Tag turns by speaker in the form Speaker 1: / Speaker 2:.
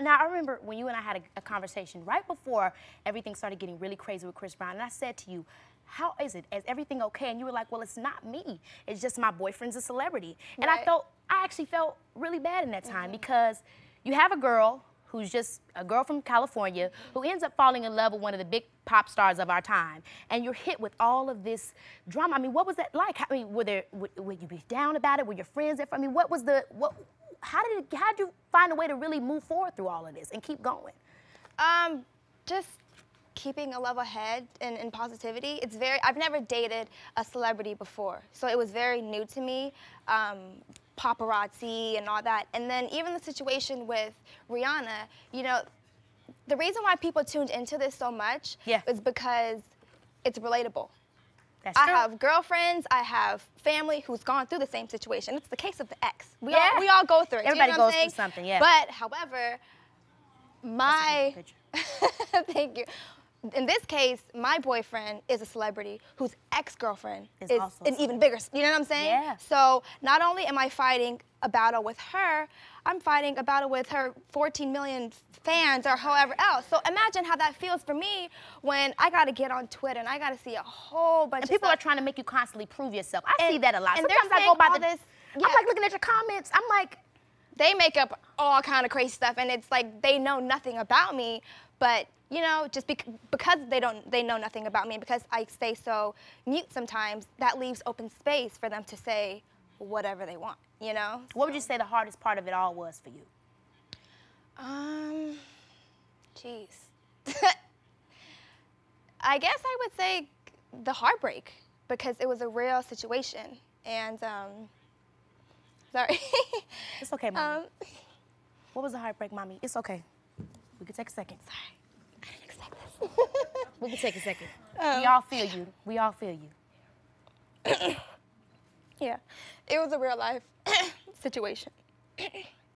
Speaker 1: now I remember when you and I had a, a, conversation right before everything started getting really crazy with Chris Brown, and I said to you, "How is it? Is everything okay?" And you were like, "Well, it's not me. It's just my boyfriend's a celebrity." And right. I felt, I actually felt really bad in that time mm-hmm. because you have a girl who's just a girl from California who ends up falling in love with one of the big pop stars of our time, and you're hit with all of this drama. I mean, what was that like? I mean, were there would, would you be down about it? Were your friends there? I mean, what was the what? How did it, how did you find a way to really move forward through all of this and keep going?
Speaker 2: Um, just keeping a level head and, and, positivity. It's very, I've never dated a celebrity before, so it was very new to me. Um, paparazzi and all that. And then even the situation with Rihanna, you know, the reason why people tuned into this so much yeah. is because it's relatable. That's I have girlfriends, I have family who's gone through the same situation. It's the case of the ex. We, yeah. all, we all go through it.
Speaker 1: Everybody
Speaker 2: you know
Speaker 1: goes through something, yeah.
Speaker 2: But, however, my. thank you. In this case, my boyfriend is a celebrity whose ex-girlfriend is, is an even bigger. You know what I'm saying?
Speaker 1: Yeah.
Speaker 2: So not only am I fighting a battle with her, I'm fighting a battle with her 14 million fans or however else. So imagine how that feels for me when I got to get on Twitter and I got to see a whole bunch
Speaker 1: and people are trying to make you constantly prove yourself. I and, see that a lot. Sometimes I go by the, this. Yeah. I'm like looking at your comments. I'm like,
Speaker 2: they make up all kind of crazy stuff, and it's like they know nothing about me, but you know, just bec because they don't, they know nothing about me, because I stay so mute sometimes, that leaves open space for them to say whatever they want, you know?
Speaker 1: What would you say the hardest part of it all was for you?
Speaker 2: Um, jeez. I guess I would say the heartbreak because it was a real situation. And, um, sorry.
Speaker 1: it's okay, mommy. Um, what was the heartbreak, mommy? It's okay. We can take a second.
Speaker 2: Sorry. I didn't expect
Speaker 1: this. we can take a second. Um, we all feel you. We all feel you.
Speaker 2: yeah. It was a real life situation.